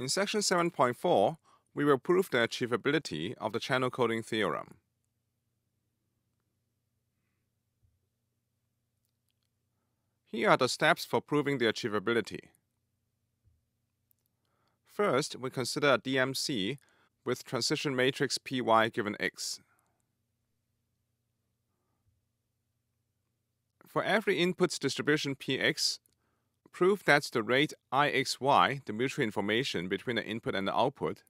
In section 7.4, we will prove the achievability of the channel coding theorem. Here are the steps for proving the achievability. First, we consider a DMC with transition matrix Py given X. For every input distribution Px, prove that the rate Ixy, the mutual information between the input and the output,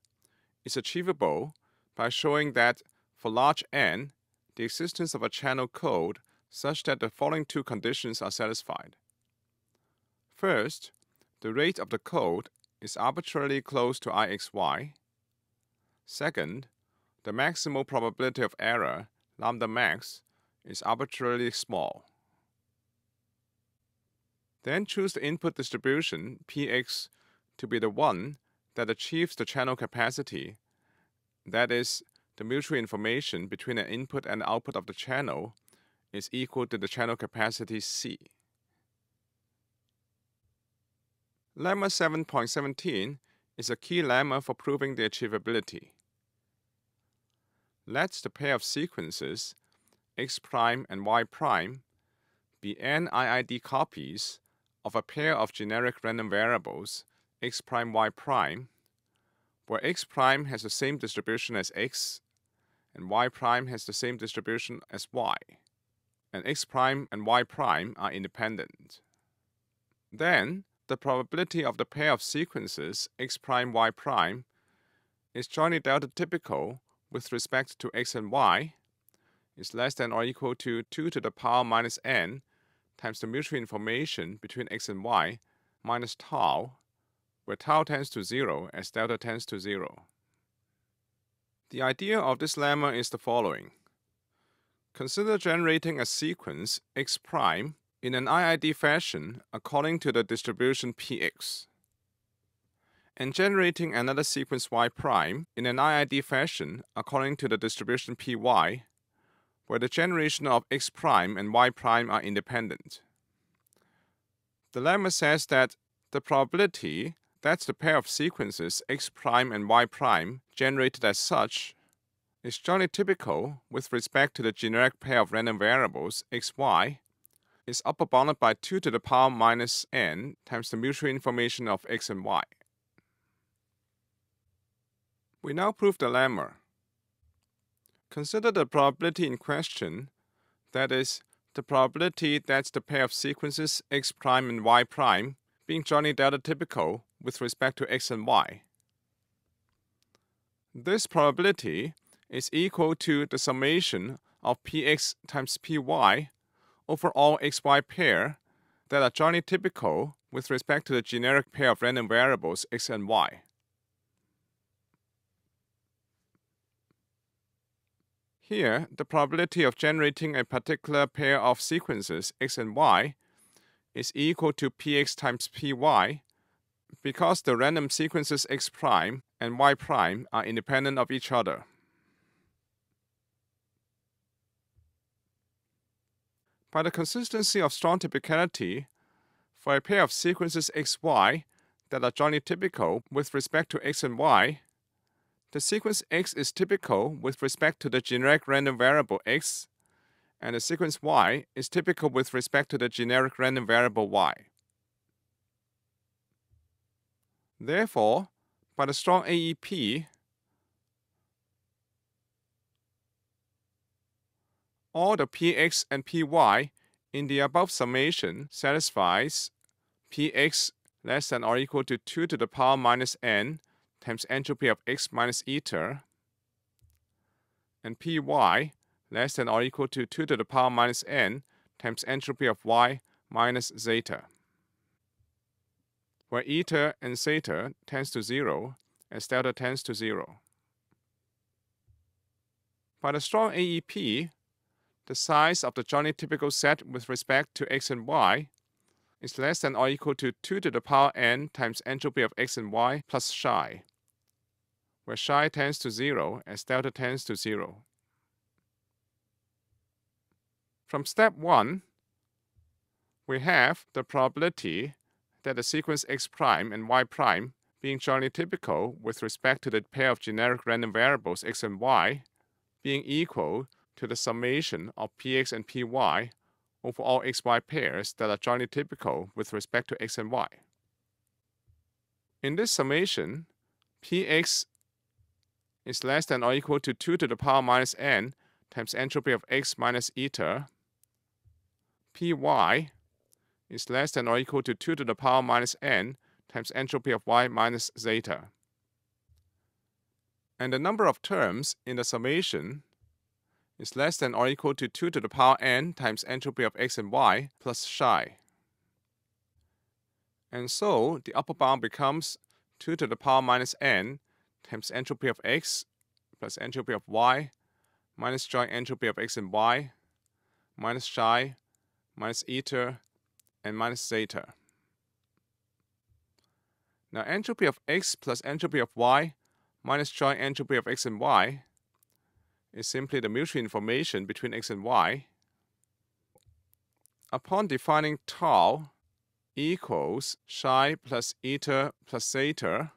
is achievable by showing that for large n, the existence of a channel code such that the following two conditions are satisfied. First, the rate of the code is arbitrarily close to Ixy. Second, the maximal probability of error, lambda max, is arbitrarily small. Then choose the input distribution, Px, to be the one that achieves the channel capacity, that is, the mutual information between the input and output of the channel is equal to the channel capacity C. Lemma 7.17 is a key lemma for proving the achievability. Let the pair of sequences x prime and y prime be n IID copies of a pair of generic random variables x prime y prime, where x prime has the same distribution as x and y prime has the same distribution as y, and x prime and y prime are independent. Then, the probability of the pair of sequences x prime y prime is jointly delta typical with respect to x and y is less than or equal to 2 to the power minus n times the mutual information between x and y minus tau, where tau tends to 0 as delta tends to 0. The idea of this lemma is the following. Consider generating a sequence x prime in an IID fashion according to the distribution px, and generating another sequence y prime in an IID fashion according to the distribution py where the generation of x prime and y prime are independent. The lemma says that the probability that the pair of sequences x prime and y prime generated as such is jointly typical with respect to the generic pair of random variables xy is upper bounded by 2 to the power minus n times the mutual information of x and y. We now prove the lemma. Consider the probability in question, that is, the probability that the pair of sequences x prime and y prime being jointly delta typical with respect to x and y. This probability is equal to the summation of px times py over all xy pair that are jointly typical with respect to the generic pair of random variables x and y. Here, the probability of generating a particular pair of sequences x and y is equal to px times py because the random sequences x prime and y prime are independent of each other. By the consistency of strong typicality, for a pair of sequences xy that are jointly typical with respect to x and y, the sequence x is typical with respect to the generic random variable x, and the sequence y is typical with respect to the generic random variable y. Therefore, by the strong AEP, all the px and py in the above summation satisfies px less than or equal to 2 to the power minus n times entropy of x minus eta, and py less than or equal to 2 to the power minus n times entropy of y minus zeta, where eta and zeta tends to 0 as delta tends to 0. By the strong AEP, the size of the jointly typical set with respect to x and y is less than or equal to 2 to the power n times entropy of x and y plus psi, where psi tends to 0 as delta tends to 0. From step 1, we have the probability that the sequence x prime and y prime being jointly typical with respect to the pair of generic random variables x and y being equal to the summation of px and py over all xy pairs that are jointly typical with respect to x and y. In this summation, px is less than or equal to 2 to the power minus n times entropy of x minus eta. py is less than or equal to 2 to the power minus n times entropy of y minus zeta. And the number of terms in the summation is less than or equal to 2 to the power n times entropy of x and y plus psi. And so the upper bound becomes 2 to the power minus n times entropy of x plus entropy of y minus joint entropy of x and y minus psi minus eta and minus zeta. Now entropy of x plus entropy of y minus joint entropy of x and y is simply the mutual information between x and y. Upon defining tau equals psi plus eta plus zeta,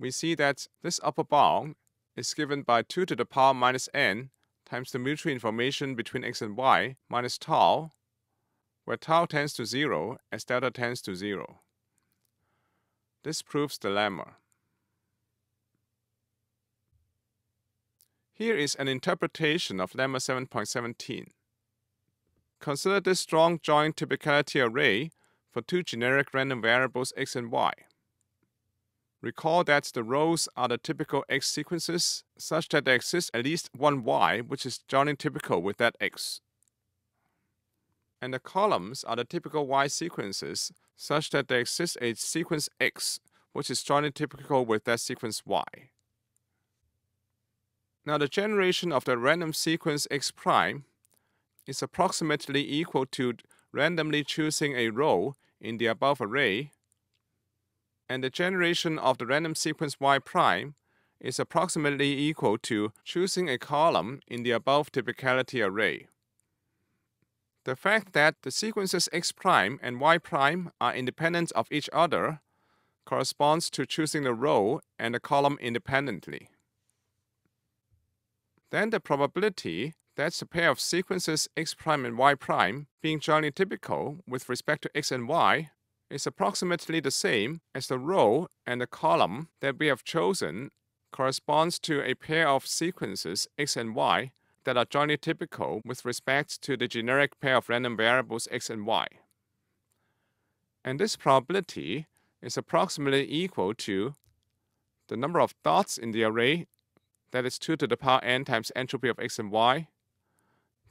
we see that this upper bound is given by 2 to the power minus n times the mutual information between x and y minus tau, where tau tends to 0 as delta tends to 0. This proves the lemma. Here is an interpretation of lemma 7.17. Consider this strong joint typicality array for two generic random variables x and y. Recall that the rows are the typical x sequences such that there exists at least one y which is jointly typical with that x. And the columns are the typical y sequences such that there exists a sequence x which is jointly typical with that sequence y. Now the generation of the random sequence x prime is approximately equal to randomly choosing a row in the above array, and the generation of the random sequence y prime is approximately equal to choosing a column in the above typicality array. The fact that the sequences x prime and y prime are independent of each other corresponds to choosing the row and the column independently. Then the probability that the pair of sequences x prime and y prime being jointly typical with respect to x and y is approximately the same as the row and the column that we have chosen corresponds to a pair of sequences x and y that are jointly typical with respect to the generic pair of random variables x and y. And this probability is approximately equal to the number of dots in the array that is 2 to the power n times entropy of x and y,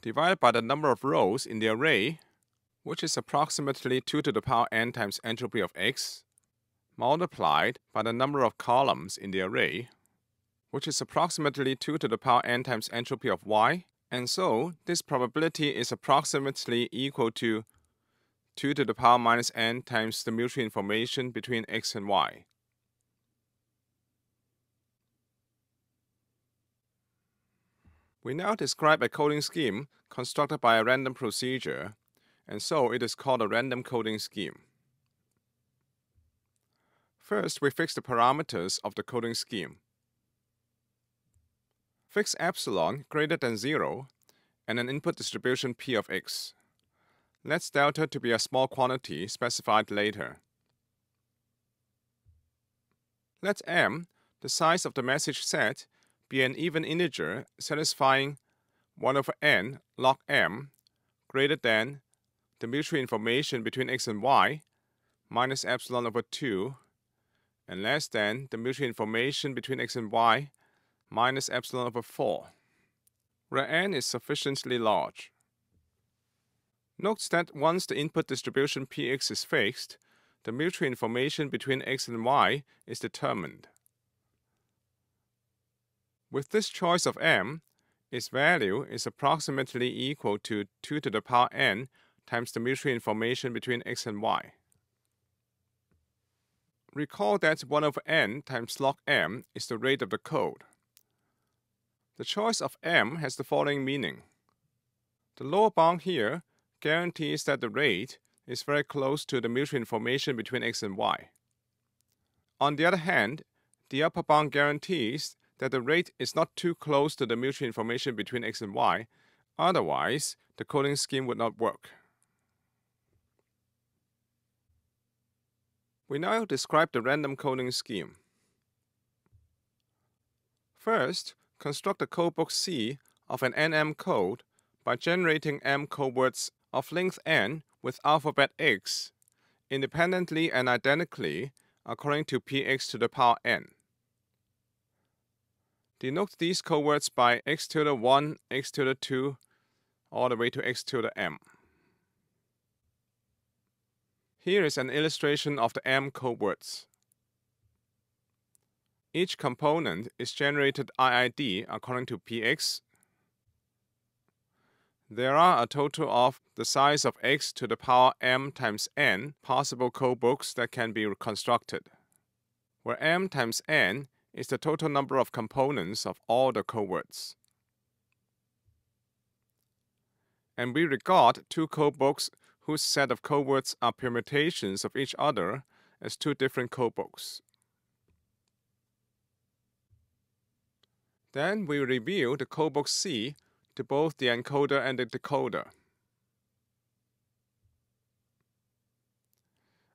divided by the number of rows in the array, which is approximately 2 to the power n times entropy of x, multiplied by the number of columns in the array, which is approximately 2 to the power n times entropy of y, and so this probability is approximately equal to 2 to the power minus n times the mutual information between x and y. We now describe a coding scheme constructed by a random procedure, and so it is called a random coding scheme. First, we fix the parameters of the coding scheme. Fix epsilon greater than 0 and an input distribution p of x. Let's delta to be a small quantity specified later. Let m, the size of the message set, be an even integer satisfying 1 over n log m greater than the mutual information between x and y minus epsilon over 2 and less than the mutual information between x and y minus epsilon over 4, where n is sufficiently large. Note that once the input distribution px is fixed, the mutual information between x and y is determined. With this choice of m, its value is approximately equal to 2 to the power n times the mutual information between x and y. Recall that 1 over n times log m is the rate of the code. The choice of m has the following meaning. The lower bound here guarantees that the rate is very close to the mutual information between x and y. On the other hand, the upper bound guarantees that the rate is not too close to the mutual information between x and y, otherwise the coding scheme would not work. We now describe the random coding scheme. First, construct a codebook C of an NM code by generating M codewords of length n with alphabet x independently and identically according to px to the power n. Denote these codewords by x to the 1, x to the 2, all the way to x to the m. Here is an illustration of the m codewords. Each component is generated IID according to px. There are a total of the size of x to the power m times n possible codebooks that can be constructed, where m times n is the total number of components of all the codewords. And we regard two codebooks whose set of codewords are permutations of each other as two different codebooks. Then we reveal the codebook C to both the encoder and the decoder.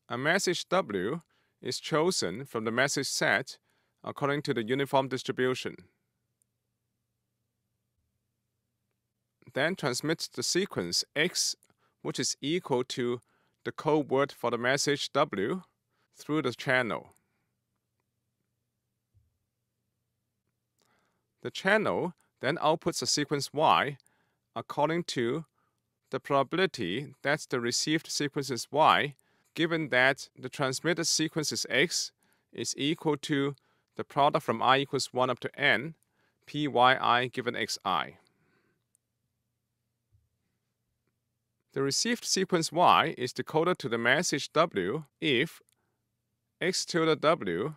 A message W is chosen from the message set according to the uniform distribution. Then transmits the sequence X, which is equal to the code word for the message W, through the channel. The channel then outputs a sequence Y according to the probability that the received sequence is Y, given that the transmitted sequence is X, is equal to the product from i equals 1 up to n, pyi given xi. The received sequence y is decoded to the message w if x tilde w,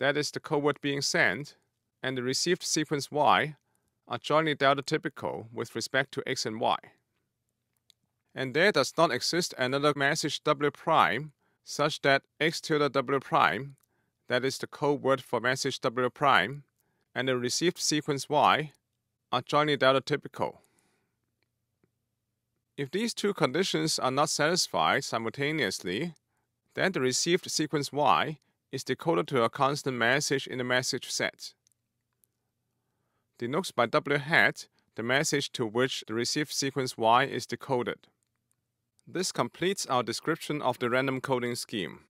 that is the codeword being sent, and the received sequence y are jointly delta typical with respect to x and y. And there does not exist another message w prime such that x tilde w prime that is the code word for message W prime, and the received sequence Y are jointly delta typical. If these two conditions are not satisfied simultaneously, then the received sequence Y is decoded to a constant message in the message set. Denotes by W hat the message to which the received sequence Y is decoded. This completes our description of the random coding scheme.